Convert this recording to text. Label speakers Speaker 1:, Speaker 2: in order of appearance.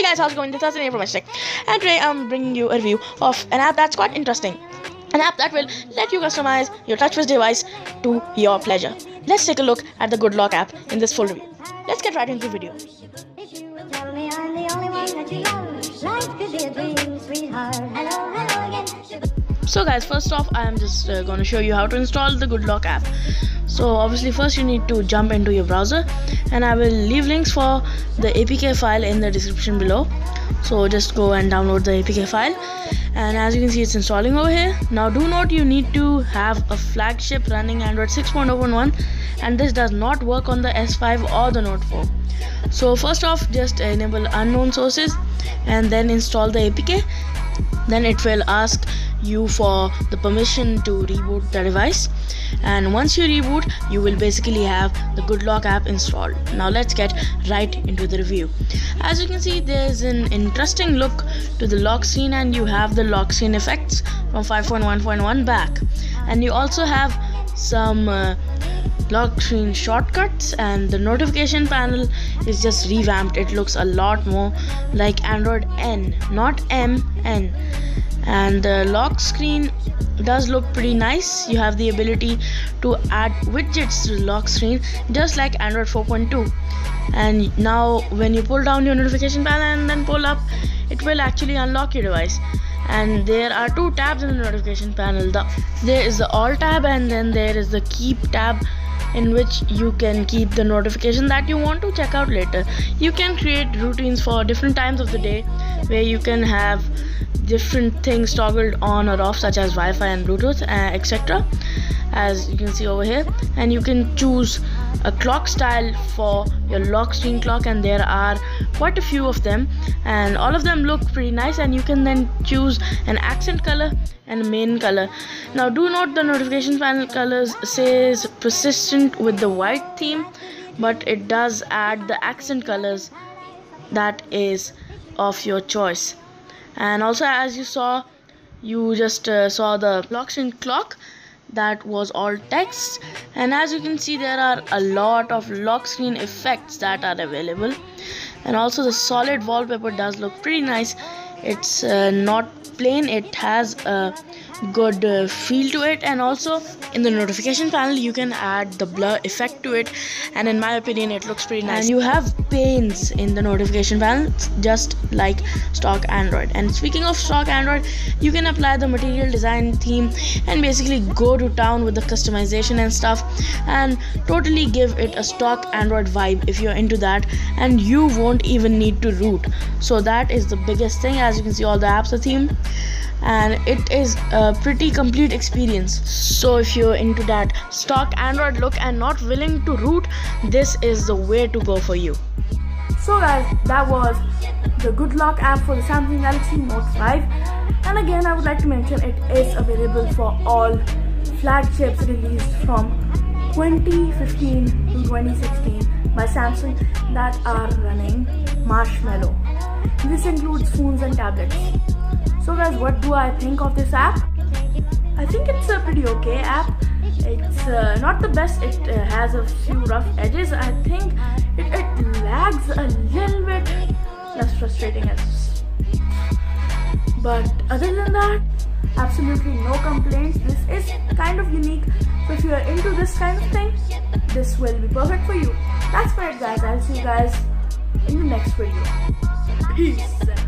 Speaker 1: Hey guys, how's it going? This is from H-Tech. And today I'm bringing you a review of an app that's quite interesting. An app that will let you customize your TouchWiz device to your pleasure. Let's take a look at the Good Lock app in this full review. Let's get right into the video. So guys, first off, I am just uh, going to show you how to install the Good Lock app. So obviously first you need to jump into your browser and I will leave links for the APK file in the description below. So just go and download the APK file and as you can see it's installing over here. Now do note you need to have a flagship running Android 6.0.1 and this does not work on the S5 or the Note 4. So first off just enable unknown sources and then install the APK then it will ask you for the permission to reboot the device. And once you reboot you will basically have the good lock app installed. Now let's get right into the review. As you can see there's an interesting look to the lock screen and you have the lock screen effects from 5.1.1 back. And you also have some uh, lock screen shortcuts and the notification panel is just revamped. It looks a lot more like android n not m n. And the lock screen does look pretty nice. You have the ability to add widgets to the lock screen just like android 4.2 and now when you pull down your notification panel and then pull up it will actually unlock your device. And there are two tabs in the notification panel. The, there is the all tab and then there is the keep tab in which you can keep the notification that you want to check out later. You can create routines for different times of the day where you can have different things toggled on or off such as Wi-Fi and Bluetooth uh, etc as you can see over here. And you can choose a clock style for your lock screen clock and there are quite a few of them. And all of them look pretty nice and you can then choose an accent color and a main color. Now do note the notification panel colors says persistent with the white theme but it does add the accent colors that is of your choice. And also as you saw you just uh, saw the lock screen clock that was all text. And as you can see there are a lot of lock screen effects that are available. And also the solid wallpaper does look pretty nice. It's uh, not plain. It has a good uh, feel to it. And also in the notification panel you can add the blur effect to it. And in my opinion it looks pretty nice. And you have panes in the notification panel just like stock android. And speaking of stock android you can apply the material design theme and basically go to town with the customization and stuff and totally give it a stock android vibe if you're into that. And you won't even need to root. So that is the biggest thing. As you can see all the apps are themed. And it is a pretty complete experience. So if you're into that stock android look and not willing to root this is the way to go for you. So guys that was the good lock app for the samsung galaxy note 5 and again i would like to mention it is available for all flagships released from 2015 to 2016 by samsung that are running marshmallow. This includes phones and tablets. So guys, what do I think of this app? I think it's a pretty okay app. It's uh, not the best. It uh, has a few rough edges. I think it, it lags a little bit. That's frustrating as. But other than that, absolutely no complaints. This is kind of unique. So if you are into this kind of thing, this will be perfect for you. That's for it guys. I'll see you guys in the next video.